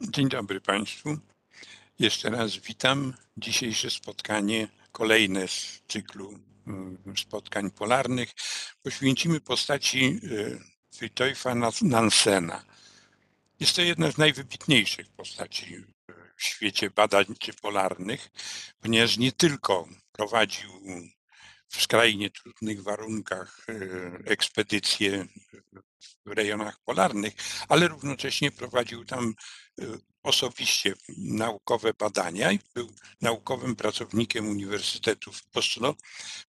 Dzień dobry Państwu. Jeszcze raz witam. Dzisiejsze spotkanie, kolejne z cyklu mm, spotkań polarnych, poświęcimy postaci Fritjofa Nansena. Jest to jedna z najwybitniejszych postaci w świecie badań polarnych, ponieważ nie tylko prowadził w skrajnie trudnych warunkach e, ekspedycje w rejonach polarnych, ale równocześnie prowadził tam e, osobiście naukowe badania i był naukowym pracownikiem Uniwersytetu w Oslo,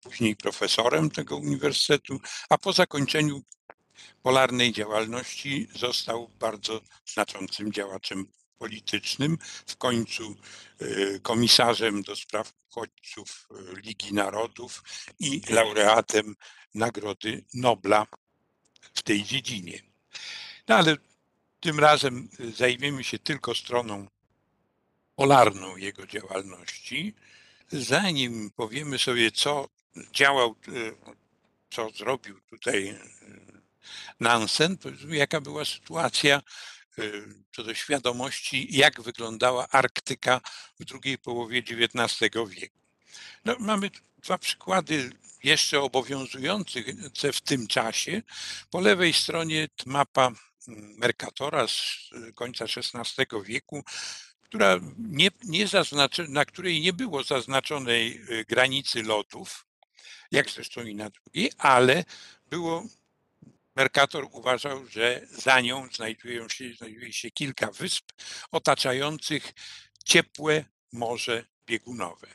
później profesorem tego uniwersytetu, a po zakończeniu polarnej działalności został bardzo znaczącym działaczem politycznym, w końcu e, komisarzem do spraw uchodźców e, Ligi Narodów i laureatem Nagrody Nobla w tej dziedzinie. No ale tym razem zajmiemy się tylko stroną polarną jego działalności. Zanim powiemy sobie, co działał, co zrobił tutaj Nansen, jaka była sytuacja Y, co do świadomości, jak wyglądała Arktyka w drugiej połowie XIX wieku. No, mamy dwa przykłady jeszcze obowiązujących w tym czasie. Po lewej stronie mapa mm, Mercatora z końca XVI wieku, która nie, nie zaznaczy, na której nie było zaznaczonej y, granicy lotów, jak zresztą i na drugiej, ale było Mercator uważał, że za nią znajdują się, znajduje się kilka wysp otaczających ciepłe morze biegunowe.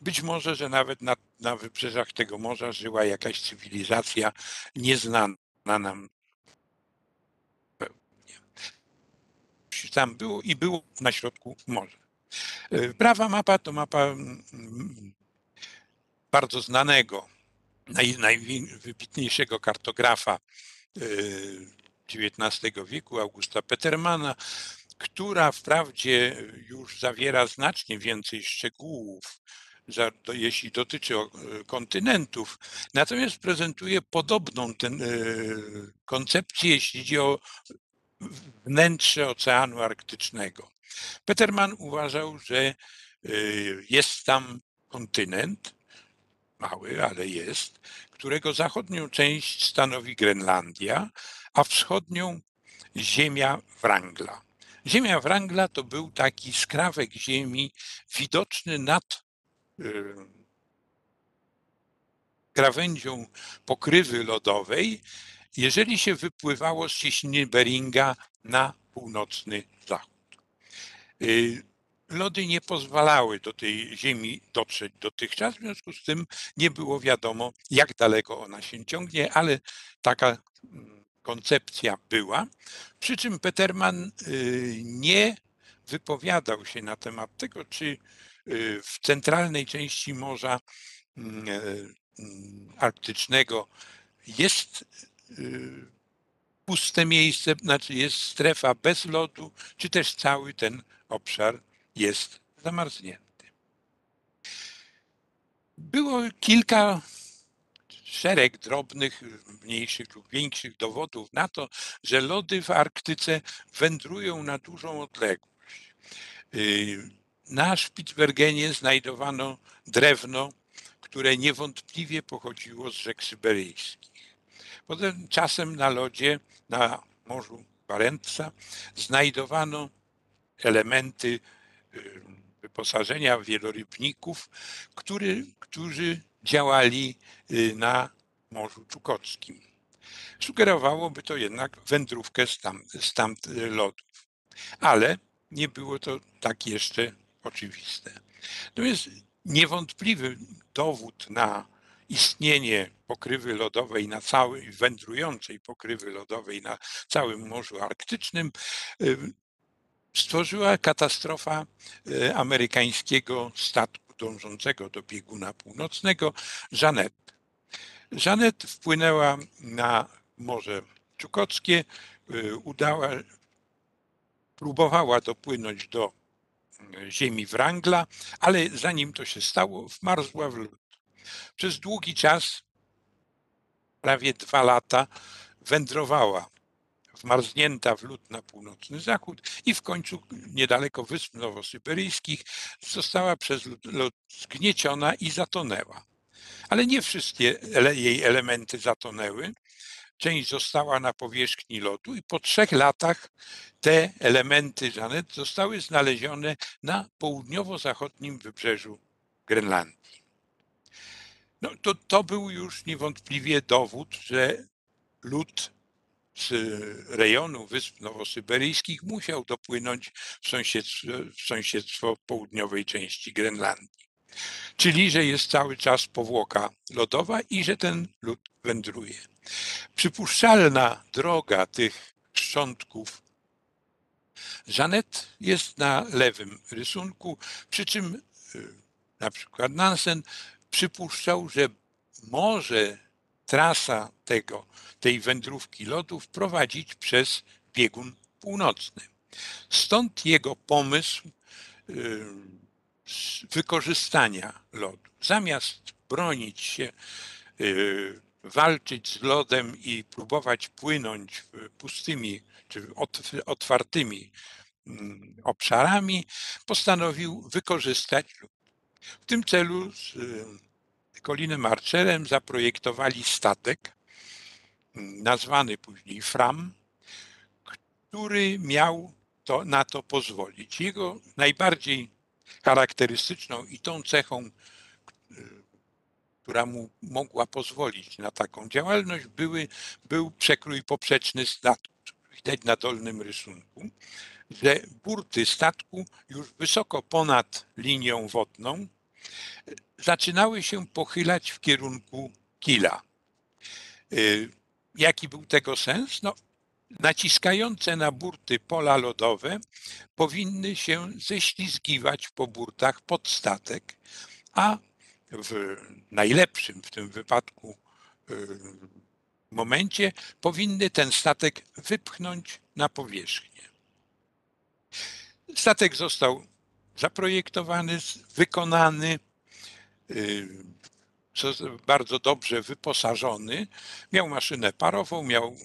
Być może, że nawet na, na wybrzeżach tego morza żyła jakaś cywilizacja nieznana nam. Tam było i było na środku morza. E, prawa mapa to mapa mm, mm, bardzo znanego, naj, najwybitniejszego kartografa XIX wieku, Augusta Petermana, która wprawdzie już zawiera znacznie więcej szczegółów, jeśli dotyczy kontynentów, natomiast prezentuje podobną ten, e, koncepcję, jeśli chodzi o wnętrze Oceanu Arktycznego. Peterman uważał, że e, jest tam kontynent, mały, ale jest, którego zachodnią część stanowi Grenlandia, a wschodnią ziemia Wrangla. Ziemia Wrangla to był taki skrawek ziemi widoczny nad y, krawędzią pokrywy lodowej, jeżeli się wypływało z cieśniny Beringa na północny zachód. Lody nie pozwalały do tej ziemi dotrzeć dotychczas, w związku z tym nie było wiadomo, jak daleko ona się ciągnie, ale taka mm, koncepcja była. Przy czym Peterman y, nie wypowiadał się na temat tego, czy y, w centralnej części Morza mm, e, mm, Arktycznego jest y, puste miejsce, znaczy jest strefa bez lodu, czy też cały ten obszar jest zamarznięty. Było kilka, szereg drobnych, mniejszych lub większych dowodów na to, że lody w Arktyce wędrują na dużą odległość. Y, na Spitsbergenie znajdowano drewno, które niewątpliwie pochodziło z rzek syberyjskich. Potem czasem na lodzie, na Morzu Barentsa znajdowano elementy wyposażenia wielorybników, który, którzy działali y, na Morzu Czukockim. Sugerowałoby to jednak wędrówkę z tam, y, lodów. Ale nie było to tak jeszcze oczywiste. Natomiast niewątpliwy dowód na istnienie pokrywy lodowej na całej, wędrującej pokrywy lodowej na całym Morzu Arktycznym stworzyła katastrofa e, amerykańskiego statku dążącego do bieguna północnego Janet. Janet wpłynęła na Morze Czukockie, e, udała, próbowała dopłynąć do e, ziemi Wrangla, ale zanim to się stało, wmarzła w lód. Przez długi czas, prawie dwa lata, wędrowała wmarznięta w lód na północny zachód i w końcu niedaleko wysp nowosyberyjskich została przez lód zgnieciona i zatonęła. Ale nie wszystkie jej elementy zatonęły. Część została na powierzchni lodu i po trzech latach te elementy Janet zostały znalezione na południowo-zachodnim wybrzeżu Grenlandii. No to, to był już niewątpliwie dowód, że lód z rejonu Wysp Nowosyberyjskich musiał dopłynąć w sąsiedztwo, w sąsiedztwo południowej części Grenlandii. Czyli, że jest cały czas powłoka lodowa i że ten lód wędruje. Przypuszczalna droga tych szczątków Żanet jest na lewym rysunku, przy czym y, na przykład Nansen przypuszczał, że może trasa tego, tej wędrówki lodów prowadzić przez biegun północny. Stąd jego pomysł y, wykorzystania lodu. Zamiast bronić się, y, walczyć z lodem i próbować płynąć pustymi czy otwartymi mm, obszarami, postanowił wykorzystać lód. W tym celu z Colinem Archerem zaprojektowali statek, mm, nazwany później Fram, który miał to, na to pozwolić. Jego najbardziej charakterystyczną i tą cechą, y, która mu mogła pozwolić na taką działalność, były, był przekrój poprzeczny statku. Widać na dolnym rysunku, że burty statku już wysoko ponad linią wodną zaczynały się pochylać w kierunku kila. Y, jaki był tego sens? No, naciskające na burty pola lodowe powinny się ześlizgiwać po burtach pod statek, a w najlepszym w tym wypadku y, momencie powinny ten statek wypchnąć na powierzchnię. Statek został zaprojektowany, wykonany, y, bardzo dobrze wyposażony. Miał maszynę parową, miał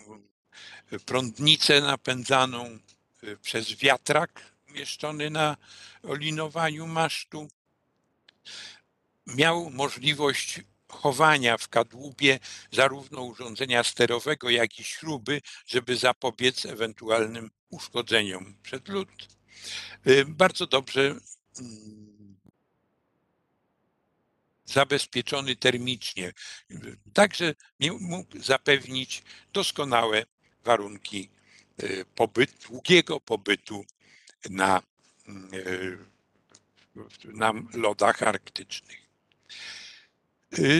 prądnicę napędzaną y, przez wiatrak umieszczony na olinowaniu masztu. Miał możliwość chowania w kadłubie zarówno urządzenia sterowego, jak i śruby, żeby zapobiec ewentualnym uszkodzeniom przed lód. Y, bardzo dobrze mm, zabezpieczony termicznie, także mógł zapewnić doskonałe warunki y, pobytu, długiego pobytu na, y, na lodach arktycznych.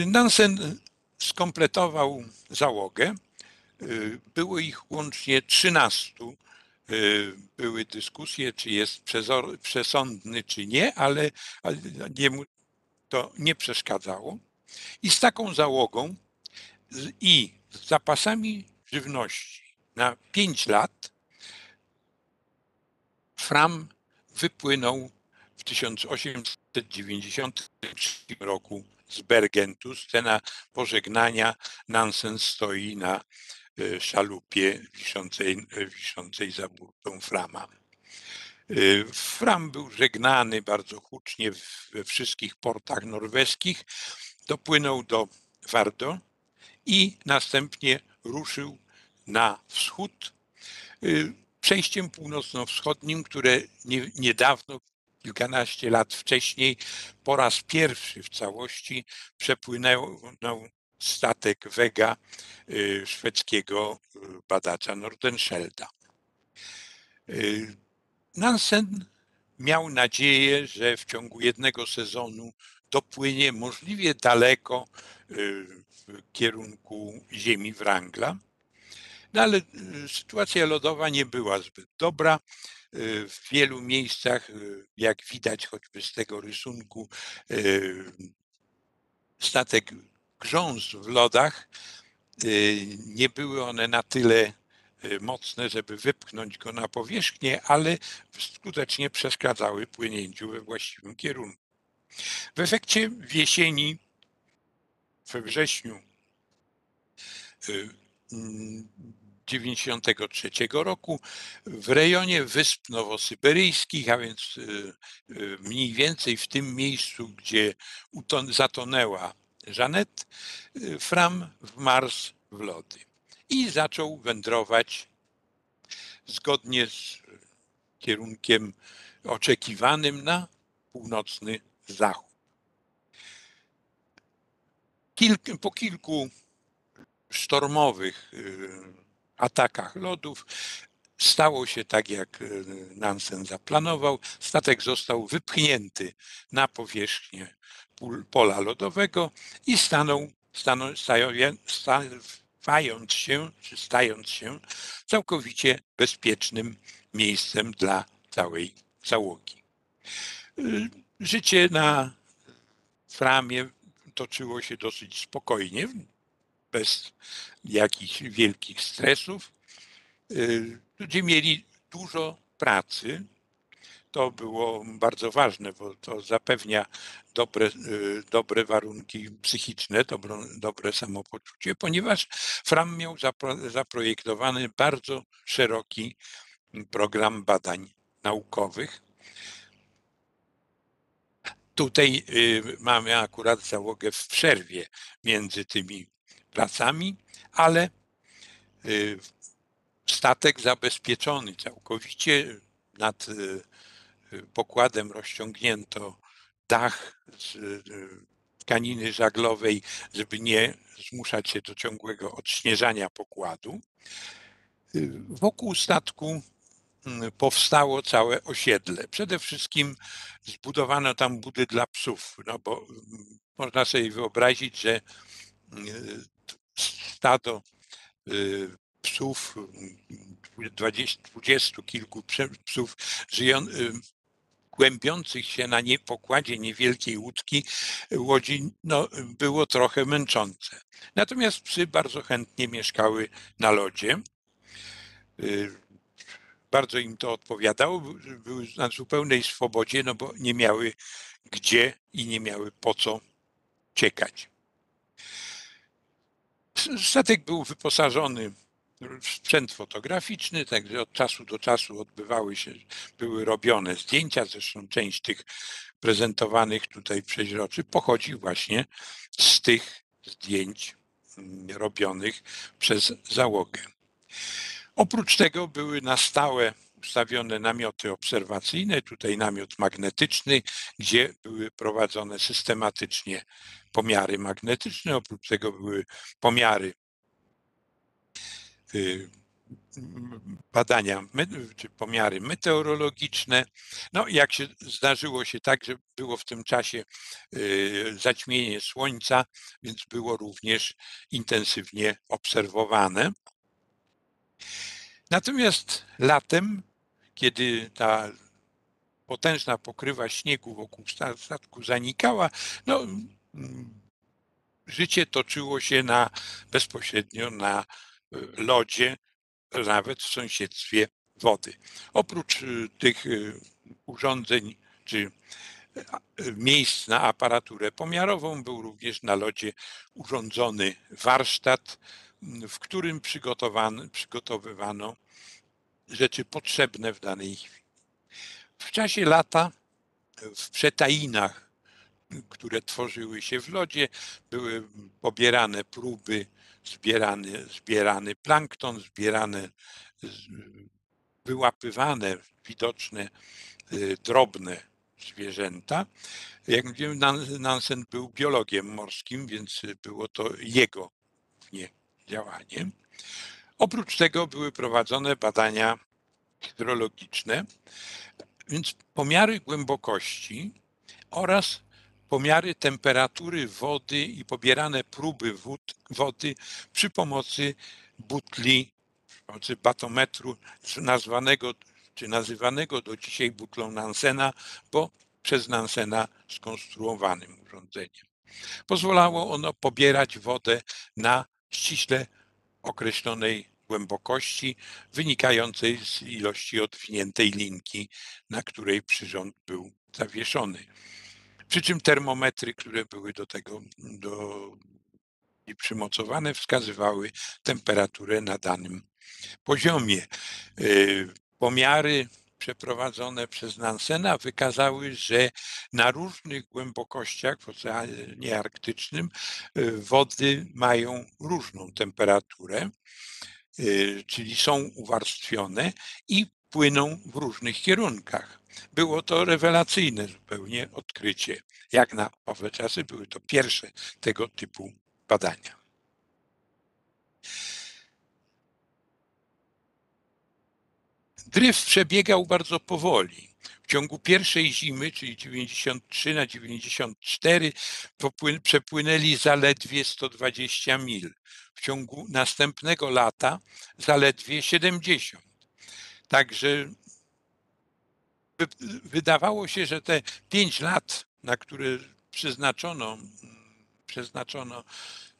Nansen skompletował załogę. Było ich łącznie 13 Y, były dyskusje, czy jest przesądny, czy nie, ale, ale jemu to nie przeszkadzało. I z taką załogą i z zapasami żywności na 5 lat Fram wypłynął w 1893 roku z Bergentu. Scena pożegnania Nansen stoi na szalupie wiszącej, e, wiszącej za burtą Frama. E, Fram był żegnany bardzo hucznie we wszystkich portach norweskich, dopłynął do Wardo i następnie ruszył na wschód przejściem północno-wschodnim, które nie, niedawno, kilkanaście lat wcześniej, po raz pierwszy w całości przepłynął statek Vega y, szwedzkiego y, badacza Nordenschelda. Y, Nansen miał nadzieję, że w ciągu jednego sezonu dopłynie możliwie daleko w kierunku ziemi Wrangla. No ale sytuacja lodowa nie była zbyt dobra. W wielu miejscach, jak widać choćby z tego rysunku, statek grzązd w lodach, y, nie były one na tyle y, mocne, żeby wypchnąć go na powierzchnię, ale skutecznie przeszkadzały płynięciu we właściwym kierunku. W efekcie w jesieni, we wrześniu 1993 roku w rejonie Wysp Nowosyberyjskich, a więc mniej więcej w tym miejscu, gdzie zatonęła Jeanette, Fram wmarzł w lody i zaczął wędrować zgodnie z kierunkiem oczekiwanym na północny zachód. Kilk, po kilku sztormowych y, atakach lodów stało się tak, jak y, Nansen zaplanował. Statek został wypchnięty na powierzchnię pola lodowego i stanął, stanął stając się, czy stając się całkowicie bezpiecznym miejscem dla całej załogi. Y, życie na Framie toczyło się dosyć spokojnie, bez jakichś wielkich stresów. Ludzie mieli dużo pracy. To było bardzo ważne, bo to zapewnia dobre, y, dobre warunki psychiczne, dobre, dobre samopoczucie, ponieważ Fram miał zaprojektowany bardzo szeroki program badań naukowych. Tutaj y, mamy akurat załogę w przerwie między tymi pracami, ale y, statek zabezpieczony całkowicie nad y, pokładem rozciągnięto dach z tkaniny żaglowej, żeby nie zmuszać się do ciągłego odśnieżania pokładu. Wokół statku Mm, powstało całe osiedle. Przede wszystkim zbudowano tam budy dla psów, no bo mm, można sobie wyobrazić, że stado y, psów, dwudziestu kilku psów żyją, y, głębiących się na nie, pokładzie niewielkiej łódki, łodzi, no, było trochę męczące. Natomiast psy bardzo chętnie mieszkały na lodzie. Y, bardzo im to odpowiadało, były na zupełnej swobodzie, no bo nie miały gdzie i nie miały po co ciekać. Statek był wyposażony sprzęt fotograficzny, także od czasu do czasu odbywały się, były robione zdjęcia, zresztą część tych prezentowanych tutaj przeźroczy pochodzi właśnie z tych zdjęć mm, robionych przez załogę. Oprócz tego były na stałe ustawione namioty obserwacyjne, tutaj namiot magnetyczny, gdzie były prowadzone systematycznie pomiary magnetyczne. Oprócz tego były pomiary badania czy pomiary meteorologiczne. No, jak się zdarzyło się tak, że było w tym czasie y, zaćmienie słońca, więc było również intensywnie obserwowane. Natomiast latem, kiedy ta potężna pokrywa śniegu wokół statku zanikała, no, mm, życie toczyło się na, bezpośrednio na lodzie, nawet w sąsiedztwie wody. Oprócz e, tych e, urządzeń czy miejsc na aparaturę pomiarową był również na lodzie urządzony warsztat, w którym przygotowywano rzeczy potrzebne w danej chwili. W czasie lata w przetainach, które tworzyły się w lodzie, były pobierane próby, zbierany, zbierany plankton, zbierane, wyłapywane widoczne y, drobne zwierzęta. Jak mówiłem, Nansen był biologiem morskim, więc było to jego nie działanie. Oprócz tego były prowadzone badania hydrologiczne, więc pomiary głębokości oraz pomiary temperatury wody i pobierane próby wód, wody przy pomocy butli, przy pomocy batometru nazwanego czy nazywanego do dzisiaj butlą Nansena, bo przez Nansena skonstruowanym urządzeniem. Pozwalało ono pobierać wodę na ściśle określonej głębokości wynikającej z ilości odwiniętej linki, na której przyrząd był zawieszony. Przy czym termometry, które były do tego do byli przymocowane, wskazywały temperaturę na danym poziomie. Pomiary przeprowadzone przez Nansena wykazały, że na różnych głębokościach w Oceanie Arktycznym wody mają różną temperaturę, czyli są uwarstwione i płyną w różnych kierunkach. Było to rewelacyjne zupełnie odkrycie. Jak na owe czasy były to pierwsze tego typu badania. Dryf przebiegał bardzo powoli. W ciągu pierwszej zimy, czyli 93 na 94, przepłynęli zaledwie 120 mil. W ciągu następnego lata zaledwie 70. Także wydawało się, że te pięć lat, na które przeznaczono, przeznaczono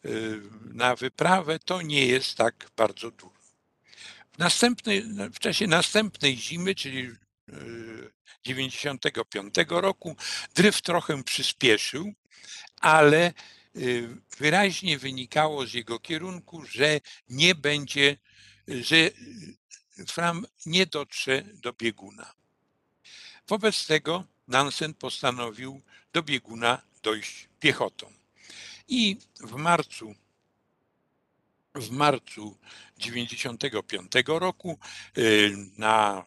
y, na wyprawę, to nie jest tak bardzo dużo. W, następnej, w czasie następnej zimy, czyli 95 y, roku, dryf trochę przyspieszył, ale y, wyraźnie wynikało z jego kierunku, że nie będzie, że Fram nie dotrze do bieguna. Wobec tego Nansen postanowił do bieguna dojść piechotą. I w marcu w marcu 95 roku y, na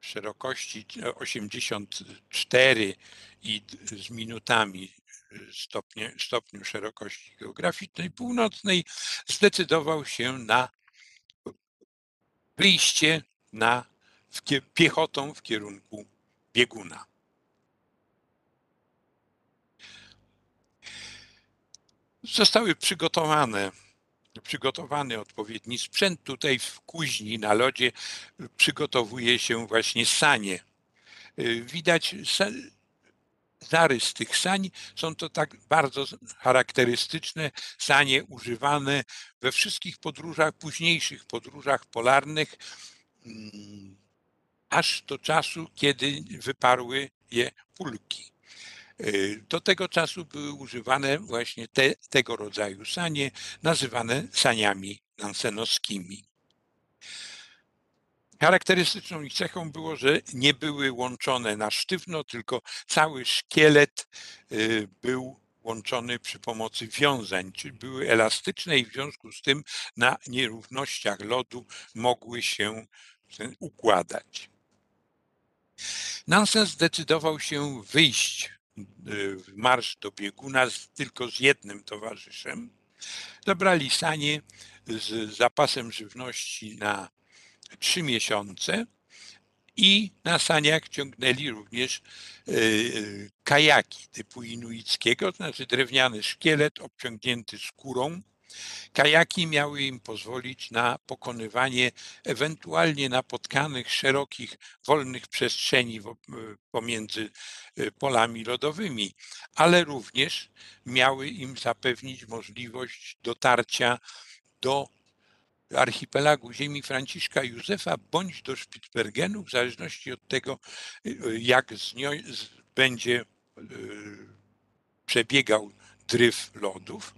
szerokości 84 i z minutami stopnie, stopniu szerokości geograficznej północnej zdecydował się na wyjście na, w, piechotą w kierunku bieguna. Zostały przygotowane przygotowany odpowiedni sprzęt. Tutaj w kuźni na lodzie przygotowuje się właśnie sanie. Widać zarys tych sań. Są to tak bardzo charakterystyczne sanie używane we wszystkich podróżach, późniejszych podróżach polarnych, mm, aż do czasu, kiedy wyparły je pulki. Y, do tego czasu były używane właśnie te, tego rodzaju sanie, nazywane saniami nansenowskimi. Charakterystyczną ich cechą było, że nie były łączone na sztywno, tylko cały szkielet y, był łączony przy pomocy wiązań, czyli były elastyczne i w związku z tym na nierównościach lodu mogły się układać. Nansen zdecydował się wyjść y, w marsz do bieguna z, tylko z jednym towarzyszem. Dobrali sanie z zapasem żywności na trzy miesiące i na saniach ciągnęli również e, kajaki typu inuickiego, to znaczy drewniany szkielet obciągnięty skórą. Kajaki miały im pozwolić na pokonywanie ewentualnie napotkanych szerokich, wolnych przestrzeni pomiędzy e, polami lodowymi, ale również miały im zapewnić możliwość dotarcia do archipelagu ziemi Franciszka Józefa bądź do Spitsbergenu, w zależności od tego, y, jak z nią będzie y, przebiegał dryf lodów,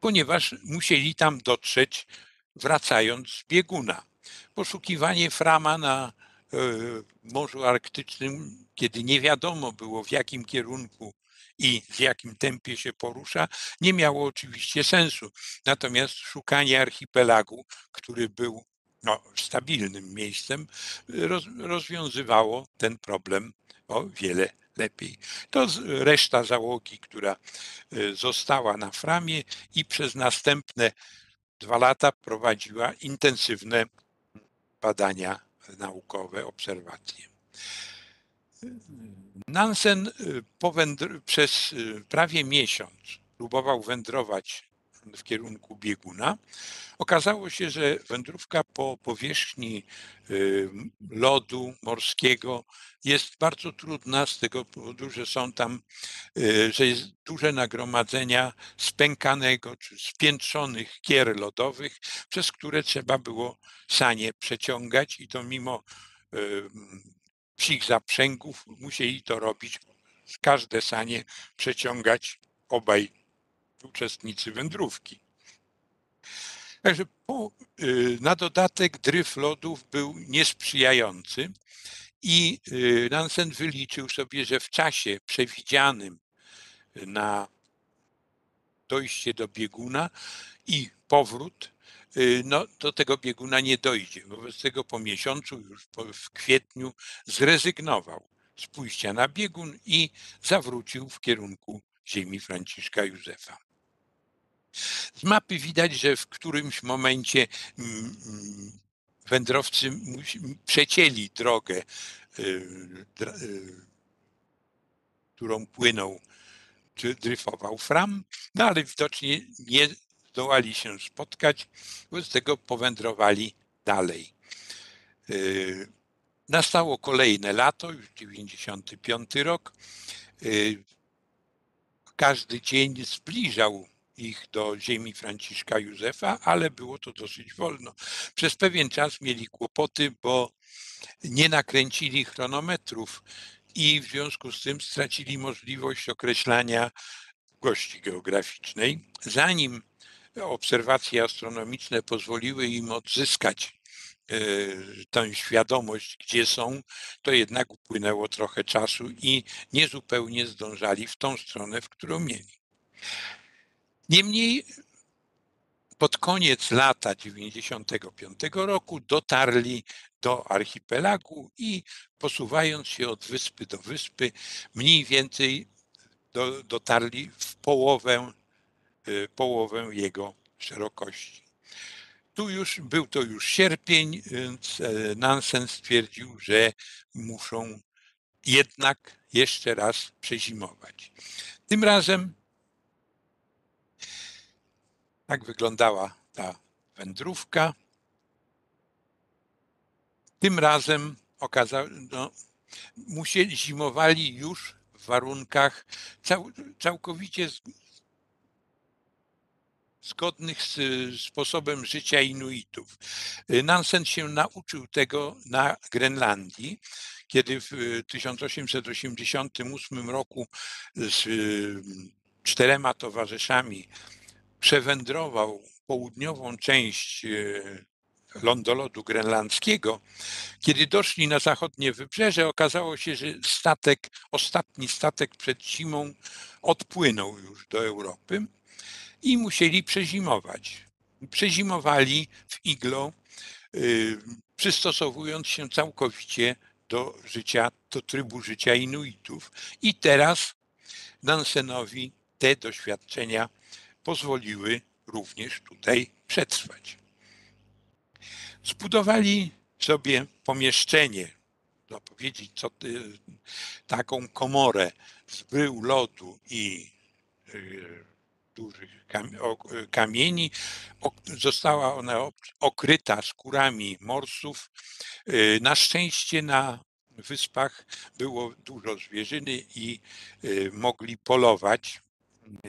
ponieważ musieli tam dotrzeć wracając z bieguna. Poszukiwanie frama na y, Morzu Arktycznym, kiedy nie wiadomo było w jakim kierunku i w jakim tempie się porusza, nie miało oczywiście sensu. Natomiast szukanie archipelagu, który był no, stabilnym miejscem, roz, rozwiązywało ten problem o wiele lepiej. To reszta załogi, która e, została na framie i przez następne dwa lata prowadziła intensywne badania naukowe, obserwacje. Nansen y, przez y, prawie miesiąc próbował wędrować w kierunku bieguna. Okazało się, że wędrówka po powierzchni y, lodu morskiego jest bardzo trudna z tego powodu, że są tam, że jest duże nagromadzenia spękanego czy spiętrzonych kier lodowych, przez które trzeba było sanie przeciągać i to mimo psich zaprzęgów musieli to robić. Każde sanie przeciągać obaj uczestnicy wędrówki. Także po, y, na dodatek dryf lodów był niesprzyjający i y, Nansen wyliczył sobie, że w czasie przewidzianym na dojście do bieguna i powrót, y, no, do tego bieguna nie dojdzie. Wobec tego po miesiącu, już w kwietniu, zrezygnował z pójścia na biegun i zawrócił w kierunku ziemi Franciszka Józefa. Z mapy widać, że w którymś momencie mm, mm, wędrowcy przecięli drogę, y, y, którą płynął czy dryfował Fram, no ale widocznie nie zdołali się spotkać, wobec tego powędrowali dalej. Y, nastało kolejne lato, już 95 rok. Każdy dzień zbliżał ich do ziemi Franciszka Józefa, ale było to dosyć wolno. Przez pewien czas mieli kłopoty, bo nie nakręcili chronometrów i w związku z tym stracili możliwość określania długości geograficznej. Zanim obserwacje astronomiczne pozwoliły im odzyskać e, tę świadomość, gdzie są, to jednak upłynęło trochę czasu i niezupełnie zdążali w tą stronę, w którą mieli. Niemniej pod koniec lata 95 roku dotarli do archipelagu i posuwając się od wyspy do wyspy, mniej więcej do, dotarli w połowę, y, połowę jego szerokości. Tu już był to już sierpień, więc e, Nansen stwierdził, że muszą jednak jeszcze raz przezimować. Tym razem tak wyglądała ta wędrówka. Tym razem okazało, no, musieli, zimowali już w warunkach cał, całkowicie zgodnych z sposobem życia Inuitów. Nansen się nauczył tego na Grenlandii, kiedy w 1888 roku z czterema towarzyszami przewędrował południową część e, lądolodu grenlandzkiego, kiedy doszli na zachodnie wybrzeże, okazało się, że statek, ostatni statek przed zimą odpłynął już do Europy i musieli przezimować. Przezimowali w iglo, e, przystosowując się całkowicie do życia, do trybu życia Inuitów. I teraz Nansenowi te doświadczenia pozwoliły również tutaj przetrwać. Zbudowali sobie pomieszczenie, no powiedzieć, co, taką komorę z brył lodu i y, dużych kamieni. Została ona okryta skórami morsów. Y, na szczęście na wyspach było dużo zwierzyny i y, mogli polować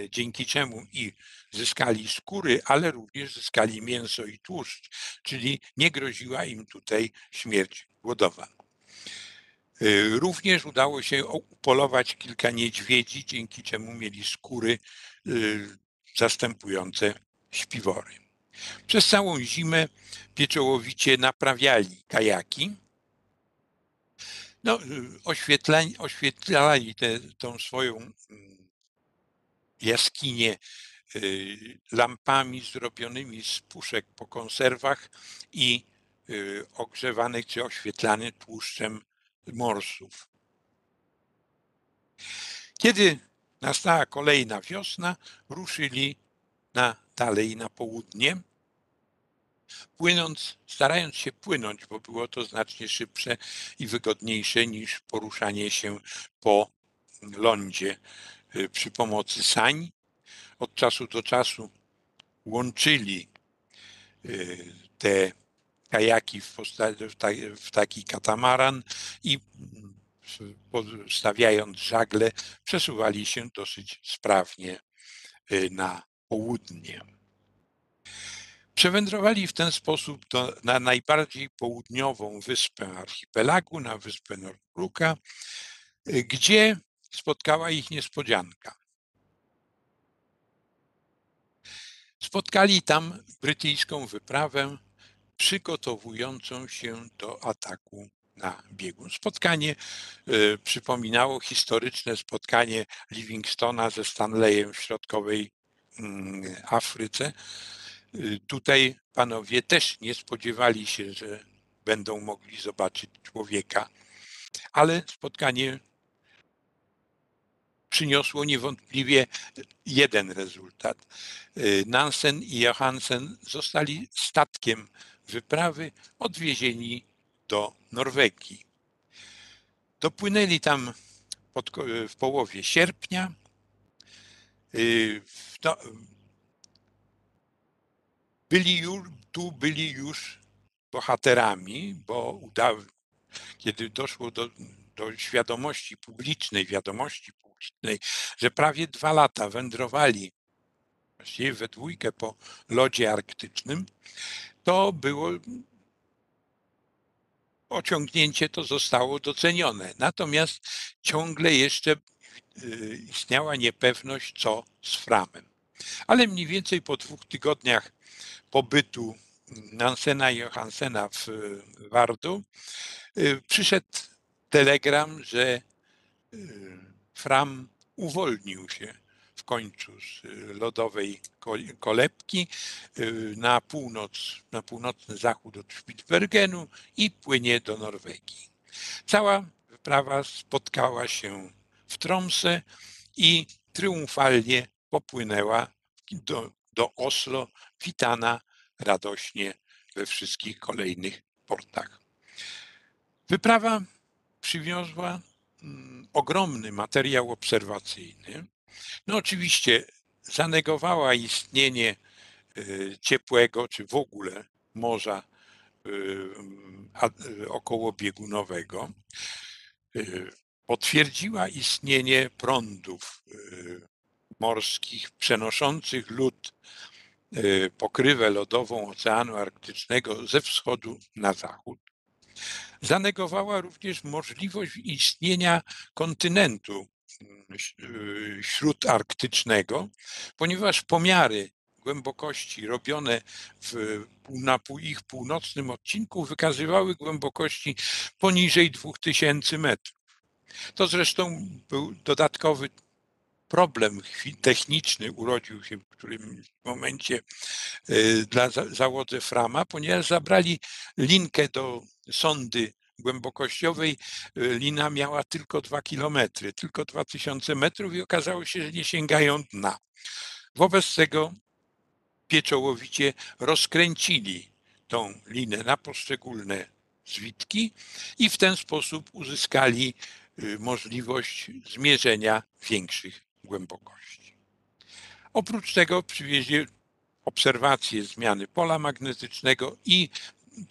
dzięki czemu i zyskali skóry, ale również zyskali mięso i tłuszcz, czyli nie groziła im tutaj śmierć głodowa. Y, również udało się upolować kilka niedźwiedzi, dzięki czemu mieli skóry y, zastępujące śpiwory. Przez całą zimę pieczołowicie naprawiali kajaki. No, oświetlali, oświetlali tę swoją mm, jaskinie y, lampami zrobionymi z puszek po konserwach i y, ogrzewanych czy oświetlanych tłuszczem morsów. Kiedy nastała kolejna wiosna, ruszyli na, dalej na południe, płynąc, starając się płynąć, bo było to znacznie szybsze i wygodniejsze niż poruszanie się po lądzie przy pomocy sań. Od czasu do czasu łączyli y, te kajaki w, w taki katamaran i stawiając żagle przesuwali się dosyć sprawnie y, na południe. Przewędrowali w ten sposób do, na najbardziej południową wyspę archipelagu, na wyspę Norkruka, gdzie spotkała ich niespodzianka. spotkali tam brytyjską wyprawę przygotowującą się do ataku na biegun. Spotkanie y, przypominało historyczne spotkanie Livingstona ze Stanleyem w środkowej y, Afryce. Y, tutaj panowie też nie spodziewali się, że będą mogli zobaczyć człowieka, ale spotkanie przyniosło niewątpliwie jeden rezultat. Y, Nansen i Johansen zostali statkiem wyprawy odwiezieni do Norwegii. Dopłynęli tam pod, w połowie sierpnia. Y, no, byli już, tu byli już bohaterami, bo kiedy doszło do, do świadomości publicznej, wiadomości publicznej, że prawie dwa lata wędrowali właściwie we dwójkę po lodzie arktycznym, to było osiągnięcie to zostało docenione. Natomiast ciągle jeszcze y, istniała niepewność, co z Framem. Ale mniej więcej po dwóch tygodniach pobytu Nansena i Johansena w Wardu y, przyszedł telegram, że y, Fram uwolnił się w końcu z lodowej kolebki na północ, na północny zachód od Spitsbergenu i płynie do Norwegii. Cała wyprawa spotkała się w Tromsø i triumfalnie popłynęła do, do Oslo, witana radośnie we wszystkich kolejnych portach. Wyprawa przywiozła mm, ogromny materiał obserwacyjny. No oczywiście zanegowała istnienie y, ciepłego czy w ogóle morza y, y, okołobiegunowego. Potwierdziła istnienie prądów morskich przenoszących lód pokrywę lodową Oceanu Arktycznego ze wschodu na zachód. Zanegowała również możliwość istnienia kontynentu y, śródarktycznego, ponieważ pomiary głębokości robione w, na ich północnym odcinku wykazywały głębokości poniżej 2000 metrów. To zresztą był dodatkowy problem techniczny urodził się w którymś momencie y, dla załodze Frama, ponieważ zabrali linkę do sondy głębokościowej. Y, lina miała tylko 2 kilometry, tylko 2000 metrów i okazało się, że nie sięgają dna. Wobec tego pieczołowicie rozkręcili tą linę na poszczególne zwitki i w ten sposób uzyskali y, możliwość zmierzenia większych głębokości. Oprócz tego przywiezie obserwacje zmiany pola magnetycznego i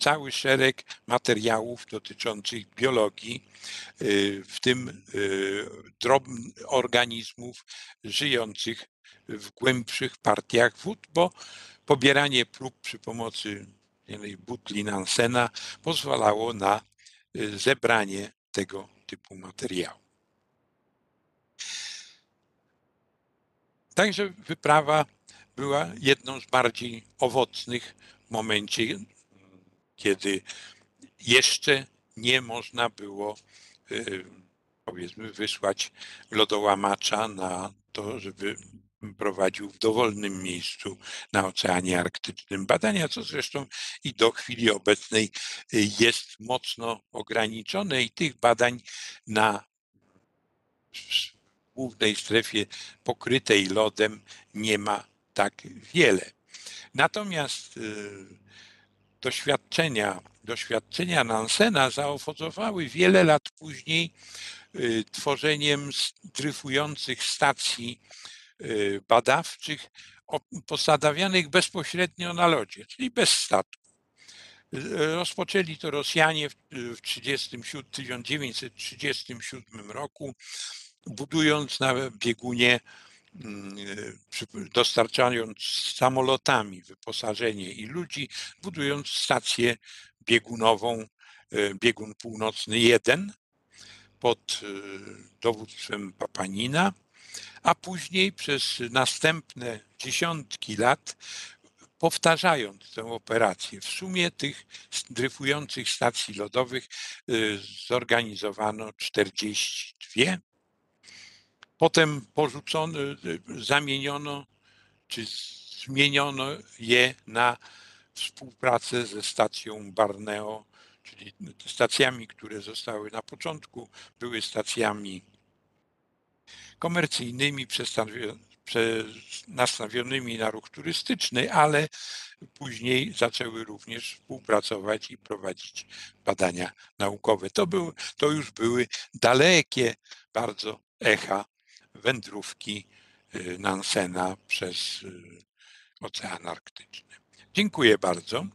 cały szereg materiałów dotyczących biologii, y, w tym y, drobnych organizmów żyjących w głębszych partiach wód, bo pobieranie prób przy pomocy butli Nansena pozwalało na y, zebranie tego typu materiału. Także wyprawa była jedną z bardziej owocnych w momencie, kiedy jeszcze nie można było y, powiedzmy wysłać lodołamacza na to, żeby prowadził w dowolnym miejscu na Oceanie Arktycznym badania, co zresztą i do chwili obecnej y, jest mocno ograniczone i tych badań na głównej strefie pokrytej lodem nie ma tak wiele. Natomiast y, doświadczenia, doświadczenia Nansena zaowocowały wiele lat później y, tworzeniem dryfujących stacji y, badawczych posadawianych bezpośrednio na lodzie, czyli bez statku. Rozpoczęli to Rosjanie w 1937 roku budując na biegunie, dostarczając samolotami wyposażenie i ludzi, budując stację biegunową, e, biegun północny 1 pod e, dowództwem Papanina, a później przez następne dziesiątki lat, powtarzając tę operację. W sumie tych dryfujących stacji lodowych y, zorganizowano 42. Potem porzucono, zamieniono czy zmieniono je na współpracę ze stacją Barneo, czyli stacjami, które zostały na początku, były stacjami komercyjnymi, nastawionymi na ruch turystyczny, ale później zaczęły również współpracować i prowadzić badania naukowe. To, był, to już były dalekie bardzo echa wędrówki y, Nansena przez y, Ocean Arktyczny. Dziękuję bardzo.